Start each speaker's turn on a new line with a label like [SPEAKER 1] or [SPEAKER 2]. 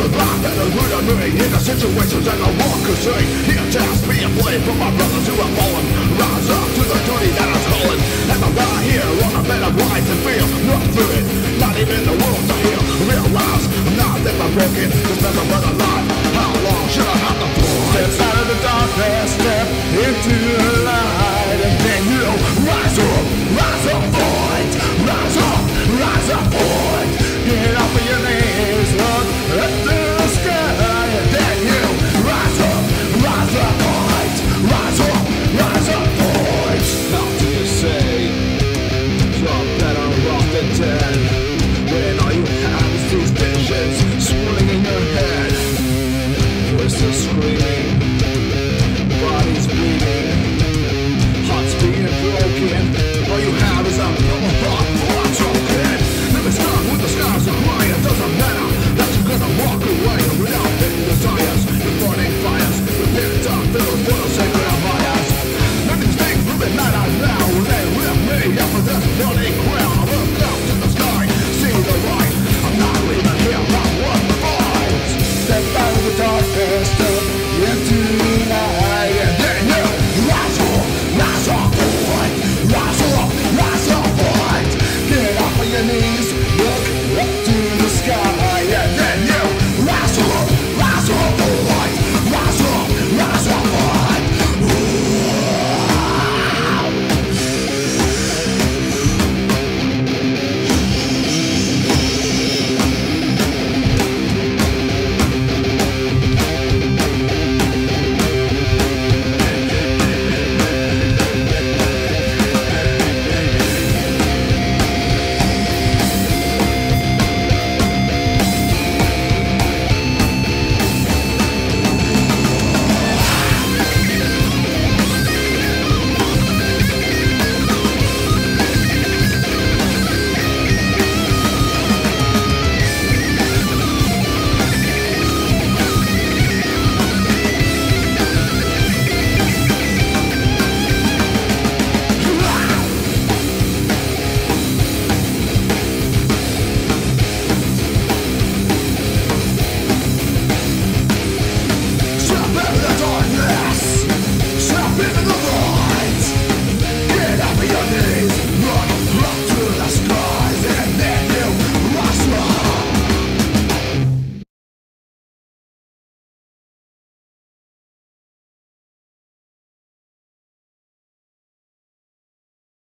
[SPEAKER 1] of the life that has ruined me In the situations that I want to see Here test me a play for my brothers who have fallen Rise up to the duty that I'm calling and I'm right here on a bed of lies and feel Not through it, not even the world to hear Realize I'm not that I'm broken Just never but alive How long should I have to fall?
[SPEAKER 2] Step out of the darkness, step into the knowledge. Get up
[SPEAKER 1] your
[SPEAKER 2] knees